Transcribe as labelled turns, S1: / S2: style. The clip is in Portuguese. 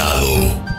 S1: Cuidado.